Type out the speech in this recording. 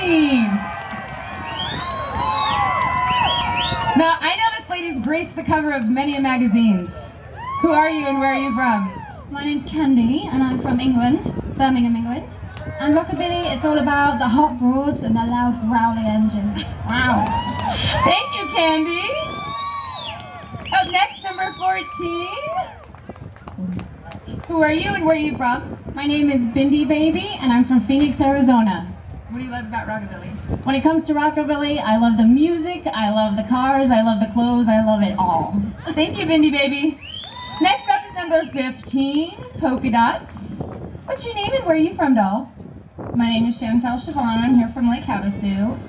15. Now, I know this lady's graced the cover of many magazines. Who are you and where are you from? My name's Kandy and I'm from England, Birmingham, England. And Rockabilly, it's all about the hot broads and the loud growly engines. Wow. Thank you, Kandy. Up next, number 14. Who are you and where are you from? My name is Bindi Baby and I'm from Phoenix, Arizona. What do you love about Rockabilly? When it comes to Rockabilly, I love the music, I love the cars, I love the clothes, I love it all. Thank you, Bindi Baby. Next up is number 15, Polka Dots. What's your name and where are you from, doll? My name is Chantel Siobhan, I'm here from Lake Havasu.